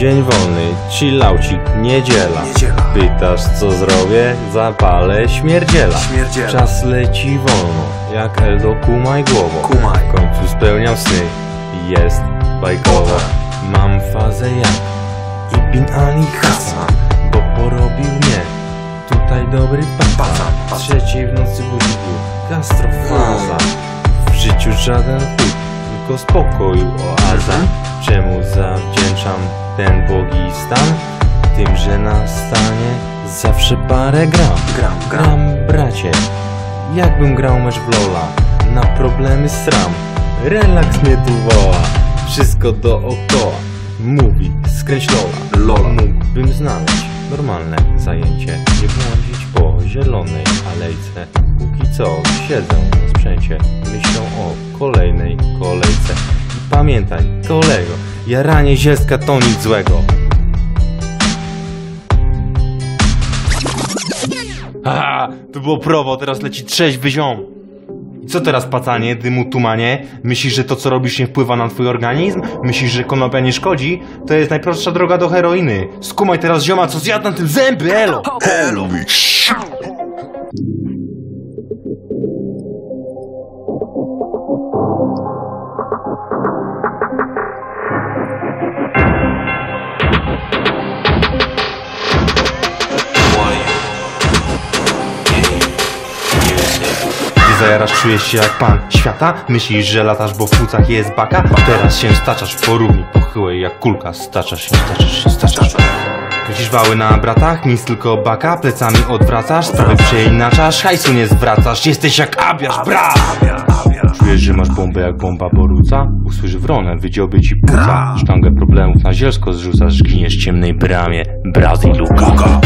Dzień wolny, chillaucik, niedziela. Niedziela. Pytasz co zrobię? Zapalę śmierdziela. Śmierdziela. Czas leci wolno, jak Eldo kumaj głową. Kumaj. W końcu spełniam sny, jest bajkowo. Mam fazę jak Ibn Ali Hassan, bo porobił mnie. Tutaj dobry papa. Trzeciej w nocy budziku, gastrofaza. W życiu żaden chód, tylko spokoju oaza. Czemu zawdzięczam ten bogi stan? Tym, że na stanie zawsze parę gram. Gram, gram. Bracie, jakbym grał mecz w Lola. Na problemy sram, relaks mnie tu woła. Wszystko dookoła, mówi, skręć Lola. Lola. Mógłbym znaleźć normalne zajęcie, nie błądzić po zielonej alejce. Póki co siedzę na sprzęcie, myślą o kolejnej pamiętaj, kolego, jaranie zielska to nic złego. Haha, to było prowo, teraz leci trzeźwy ziom. I co teraz pacanie, dymu tumanie? Myślisz, że to co robisz nie wpływa na twój organizm? Myślisz, że konopia nie szkodzi? To jest najprostsza droga do heroiny. Skumaj teraz zioma, co zjadł na tym zęby, elo! Elvis. Zajarasz, czujesz się jak pan świata? Myślisz, że latasz, bo w płucach jest baka? Teraz się staczasz po równi pochyłej jak kulka Staczasz się, staczasz się, staczasz Kręcisz wały na bratach, nic tylko baka Plecami odwracasz, sprawy przeinaczasz Hajsu nie zwracasz, jesteś jak abiasz, bra! Czujesz, że masz bombę jak bomba boruca? Usłysz wronę, wydziałby ci płuca Sztangę problemów na zielsko zrzucasz Giniesz w ciemnej bramie Brazyluka Luka.